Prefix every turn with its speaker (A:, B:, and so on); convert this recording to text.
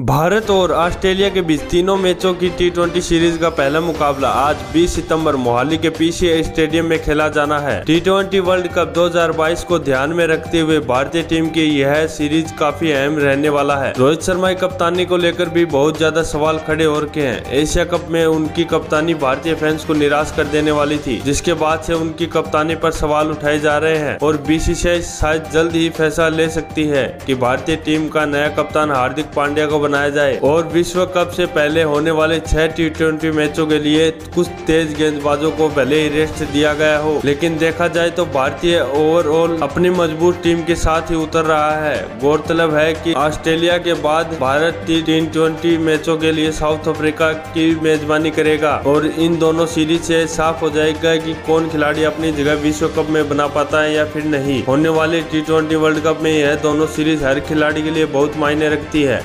A: भारत और ऑस्ट्रेलिया के बीच तीनों मैचों की टी सीरीज़ का पहला मुकाबला आज 20 सितंबर मोहाली के पीसीए स्टेडियम में खेला जाना है। टी वर्ल्ड कप 2022 को ध्यान में रखते हुए भारतीय टीम की यह सीरीज़ काफ़ी अहम रहने वाला है। रोहित शर्मा की कप्तानी को लेकर भी बहुत ज़्यादा सवाल खड़े हो रखे हैं। एशिया कप में उनकी कप्तानी भारतीय फैंस को निराश कर देने वाली थी, जिसके बाद से उनकी कप्तानी पर सवाल उठाए जा रहे हैं और बीसीसीआई शायद जल्द ही फैसला ले सकती है की भारतीय टीम का नया कप्तान हार्दिक पांड्या को बनाया जाए। और विश्व कप से पहले होने वाले छह टी ट्वेंटी मैचों के लिए कुछ तेज गेंदबाजों को भले ही रेस्ट दिया गया हो, लेकिन देखा जाए तो भारतीय ओवरऑल अपनी मज़बूत टीम के साथ ही उतर रहा है। गौरतलब है की ऑस्ट्रेलिया के बाद भारत टी ट्वेंटी मैचों के लिए साउथ अफ्रीका की मेजबानी करेगा। और इन दोनों सीरीज़ से साफ़ हो जाएगा कि कौन खिलाड़ी अपनी जगह विश्व कप में बना पाता है या फिर नहीं। होने वाले टी वर्ल्ड कप में यह दोनों सीरीज़ हर खिलाड़ी के लिए बहुत मायने रखती है।